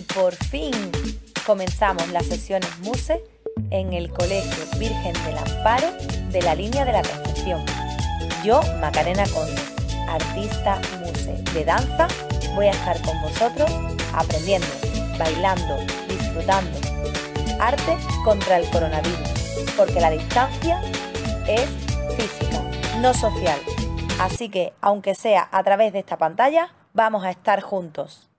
y por fin comenzamos las sesiones MUSE en el Colegio Virgen del Amparo de la línea de la Concepción. Yo, Macarena Conde, artista MUSE de danza, voy a estar con vosotros aprendiendo, bailando, disfrutando. Arte contra el coronavirus, porque la distancia es física, no social. Así que, aunque sea a través de esta pantalla, vamos a estar juntos.